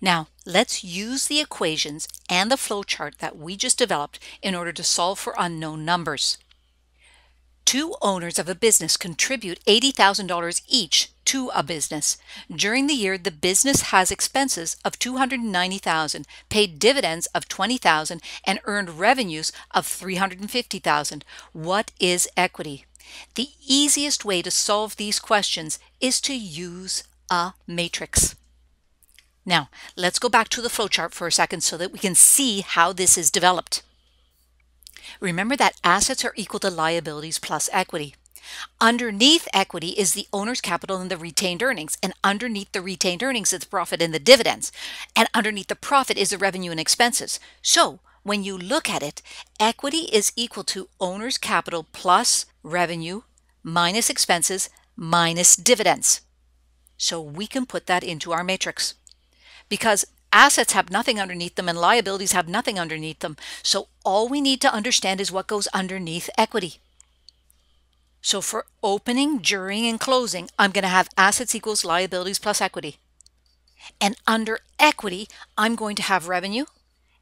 Now, let's use the equations and the flowchart that we just developed in order to solve for unknown numbers. Two owners of a business contribute $80,000 each to a business. During the year, the business has expenses of $290,000, paid dividends of $20,000, and earned revenues of $350,000. What is equity? The easiest way to solve these questions is to use a matrix. Now, let's go back to the flowchart for a second so that we can see how this is developed. Remember that assets are equal to liabilities plus equity. Underneath equity is the owner's capital and the retained earnings. And underneath the retained earnings is the profit and the dividends. And underneath the profit is the revenue and expenses. So when you look at it, equity is equal to owner's capital plus revenue minus expenses minus dividends. So we can put that into our matrix because Assets have nothing underneath them and liabilities have nothing underneath them. So all we need to understand is what goes underneath equity. So for opening, during, and closing, I'm going to have assets equals liabilities plus equity. And under equity, I'm going to have revenue,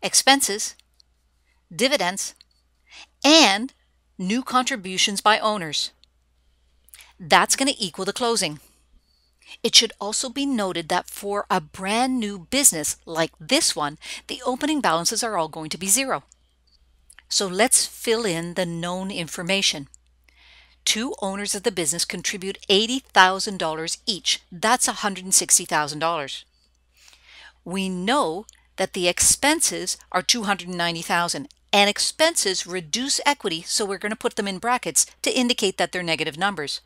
expenses, dividends, and new contributions by owners. That's going to equal the closing. It should also be noted that for a brand new business like this one, the opening balances are all going to be zero. So let's fill in the known information. Two owners of the business contribute $80,000 each. That's $160,000. We know that the expenses are 290,000 and expenses reduce equity, so we're going to put them in brackets to indicate that they're negative numbers.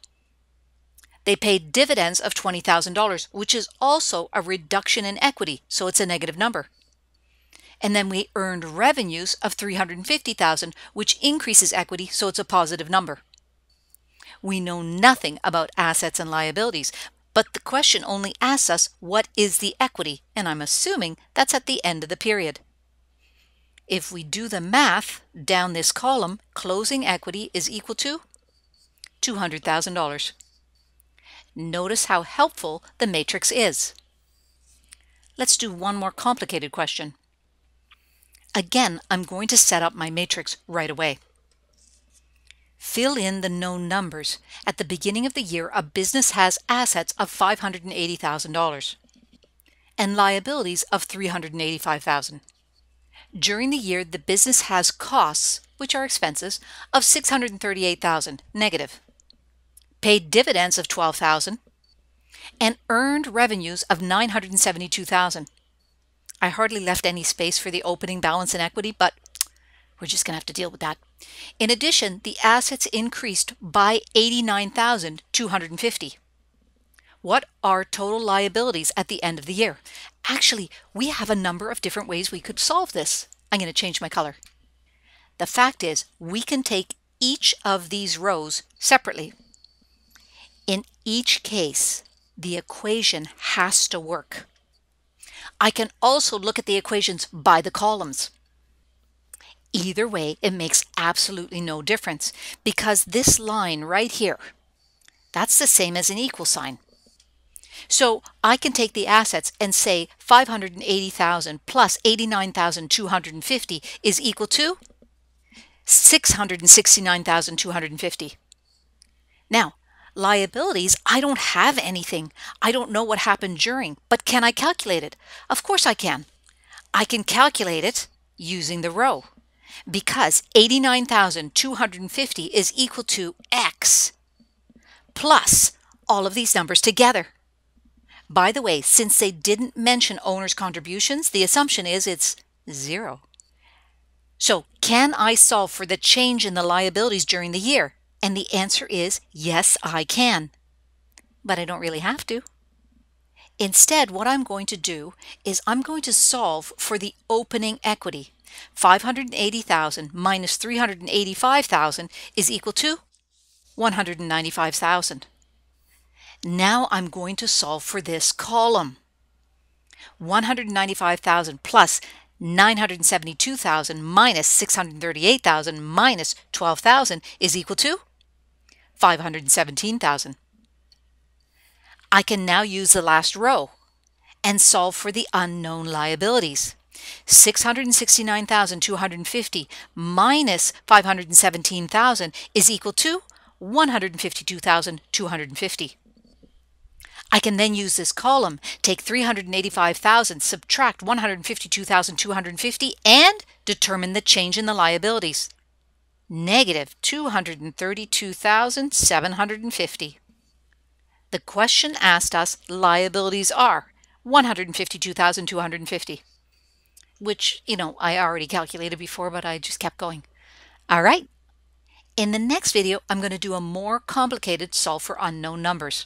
They paid dividends of $20,000, which is also a reduction in equity, so it's a negative number. And then we earned revenues of 350,000, which increases equity, so it's a positive number. We know nothing about assets and liabilities, but the question only asks us what is the equity, and I'm assuming that's at the end of the period. If we do the math down this column, closing equity is equal to $200,000. Notice how helpful the matrix is. Let's do one more complicated question. Again, I'm going to set up my matrix right away. Fill in the known numbers. At the beginning of the year, a business has assets of $580,000 and liabilities of $385,000. During the year, the business has costs, which are expenses, of $638,000 negative paid dividends of 12,000 and earned revenues of 972,000. I hardly left any space for the opening balance and equity, but we're just going to have to deal with that. In addition, the assets increased by 89,250. What are total liabilities at the end of the year? Actually, we have a number of different ways we could solve this. I'm going to change my color. The fact is, we can take each of these rows separately in each case, the equation has to work. I can also look at the equations by the columns. Either way, it makes absolutely no difference because this line right here, that's the same as an equal sign. So I can take the assets and say 580,000 plus 89,250 is equal to 669,250. Now, Liabilities, I don't have anything. I don't know what happened during, but can I calculate it? Of course I can. I can calculate it using the row because 89,250 is equal to X plus all of these numbers together. By the way, since they didn't mention owner's contributions, the assumption is it's zero. So can I solve for the change in the liabilities during the year? And the answer is yes, I can. But I don't really have to. Instead, what I'm going to do is I'm going to solve for the opening equity. 580,000 minus 385,000 is equal to 195,000. Now I'm going to solve for this column. 195,000 plus 972,000 minus 638,000 minus 12,000 is equal to 517,000. I can now use the last row and solve for the unknown liabilities. 669,250 minus 517,000 is equal to 152,250. I can then use this column, take 385,000, subtract 152,250, and determine the change in the liabilities. Negative 232,750. The question asked us liabilities are 152,250, which, you know, I already calculated before, but I just kept going. All right. In the next video, I'm going to do a more complicated solve for unknown numbers.